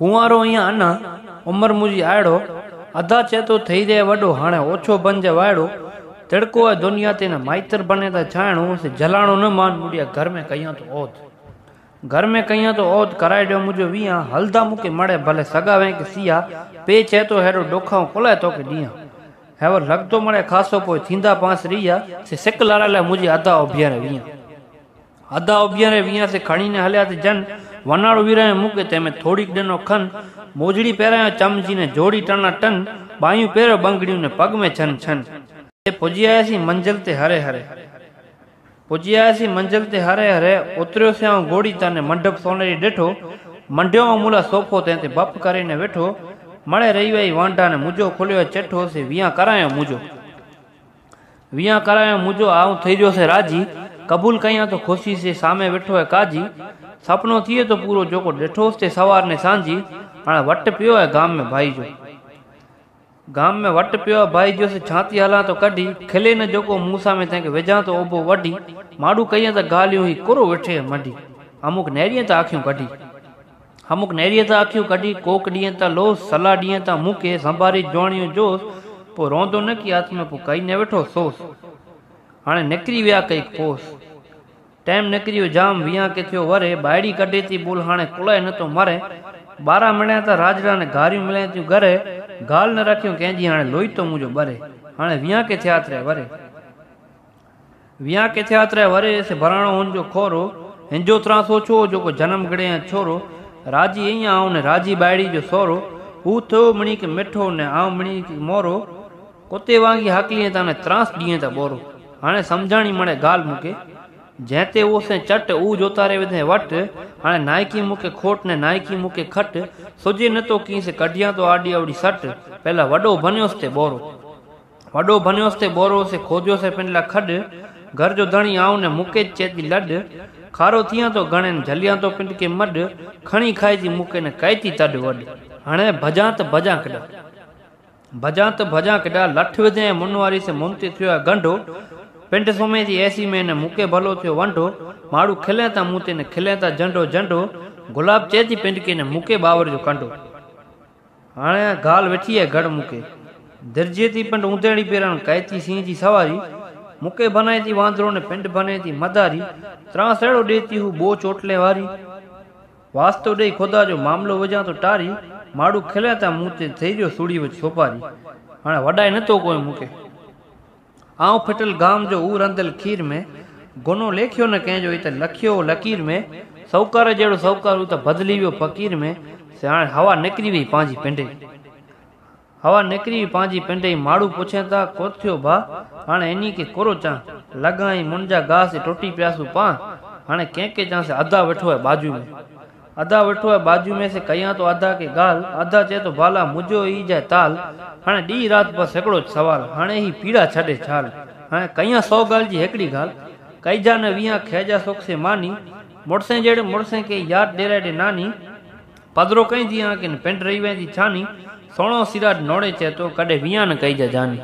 ڪنوارو ائين اڃا عمر منهنجي آهڙو اڌا چئي ٿو ٺهي رهي وڏو هاڻي اوڇو بنج وائڙو تڙڪو آهي دنيا تي نه مائتر بني ته سي جلاڻو نه مان گهر ۾ ڪيان تو اود گهر ۾ ڪيان تو اود ڪرائي ڏيو منهنجو ويهان هلندا مون کي مڙي ڀلي سگا وين ڪي سيا پي چئي ٿو هيڏو ڏوکائون ڪلائي توکي ڏينهن هيور لڳندو مڙي کاسو پوءِ ٿيندا پانس ريا سڪ لارا لاءِ منهنجي ادا اڀياري ويهان ادا اڀياري ويهان سي کڻي ني هليا ته جن پجي منجهل تي هري هري اتريوس گوري منڊپ سون ڏٺو منڊيو ملا سوفو تنهن بپ ڪري ني ويٺو مڙي رهي وئي وانڊا ني منهنجو کليو چيٺو ويا ڪرايو منهنجو ويا ڪرايو منهنجو آئون ٿي راضي قبول ڪيان ٿو خشيسين ڪاجي سپنو ٿئي ٿو پورو جيڪو ڏٺوس تي سوار وٽ پيو آهي وٽ پيو آهي ڀائي جو ڇاتي هلان ٿو ڪڍي کلي نه جيڪو مون سان ۾ وجهان ٿو ماڻهو ڪيان ته گاليون امڪ نيريءَ تان ڪڍي امڪ نيريءَ تان ڪڍي ڪوڪ ڏينهن ته لوس تا ڏيان سنڀاري جوڻيون جوس پوءِ روندو نه ڪه آتما ۾ پوءِ ڪئي نه ويٺو سوس هاڻي نڪري ويا ڪئي پوس ٽائيم نڪري ويو جام ڪي ٿيو وري ٻاهري ڪڍي ٿي بل هاڻي ڪلائي نٿو مري. ٻارهن مليا ته راجرا ني گاريون ملي ٿيون گهري. ڳالهه نه رکيون ڪنهن جي هاڻي لوهي تو منهنجو ٻري. هاڻي ويهان ڪي ٿيا تري وري. ويهان ڪي ٿيا وري سي ڀراڻو هن جو کورو. هن جو طرح سوچو جيڪو جنم گڙي ۽ ڇورو. راضي ائين آئون ني راضي ٻاهري جو سورو. هو ٿيو مڻي ڪي مٺو ني آئون مڻي ڪي مورو. ڪتي وانگي هڪليءَ ته هاڻي تراس ڏينهن ته ٻورو هاڻي سمجهاڻي مڻي ڳالهه مون کي جنهن تي اهو سي چٽ او جوتاري وڌي وٽ هاڻي نائڪي مون کي کوٽ ني نائڪي مون کي کٽ سجي نٿو ڪيئن سي ڪڍيان تو آڏي اوڙي سٽ پهلا وڏو بنيوس تي بورو وڏو بنيوس تي بورو سي کوديوس پن لاءِ کڏ گهر جو ڌڻي آئون ني مون کي چيتي لڏ کارو ٿيان تو گهڻن جهليان تو پنڊ ڪي مڏ کڻي کائجي مون کي نه ڪئي ٿي تڏ وڏ. هاڻي ڀڄان ته ڀڄان ڪيڏا ڀڄان ته ڀڄان ڪيڏا لٺ وڌي من واري سي منهن تي ٿيو آهي گنڍو پنڊ سمهي ٿي ايسي ۾ نه مون کي ڀلو ٿيو ونڊو. ماڻهو کلي ٿا مون تي نه کلي ٿا جهنڊو جهنڊو گلاب چئي ٿي پنڊ ڪي نه مون کي باور جو ڪنڊو. هاڻي ڳالهه ويٺي آهي ڳڙهه مون کي. درجي ٿي پنڊ اونڌيڙي پيرڻ ڪئي ٿي سين جي سواري. مون کي بنائي ٿي واندرو ني پنڊ بني ٿي مداري. واستو ڏيئي خدا جو معاملو وجهان ٿو ٽاري. ماڻهو کلي ٿا مون تي جو وڏائي نٿو مون کي آئون ڦٽل گام جو او رندل کير ۾ گنو ليکيو نه ڪنهن جو هي لکيو لڪير ۾. سوڪار جهڙو سوڪار هو ته بدلي ويو فقير ۾ سي هاڻي هوا نڪري وئي پنهنجي پنڊي. هوا نڪري وئي پنهنجي پنڊي ماڻهو پڇي ٿا ڪو ٿيو ڀاءُ هاڻي ان کي ڪورو چا لڳائي منهنجا گاهه سي ٽٽي پياسون پا. هاڻي ڪنهن کي چوانس ادا ويٺو آهي باجو ۾ ادا ويٺو آهي باجو ۾ سي ڪيان تو ادا ڪي ڳالهه ادا چئي ٿو بالا منهنجو ئي جائي تال. هاڻي ڏينهن رات بس هڪڙو سوال هاڻي هي پيڙا ڇڏي ڪيان سؤ ڳالهه جي هڪڙي ڳالهه؟ نه سک سي ماني. مڙسي کي ياد ڏيرائي ڏي ناني ڪنهن جي آن ڪه پنڊ رهي ويندي سوڻو سراج نوڙي چئي ٿو ڪڏهن ويهان نه ڪئيجا جاني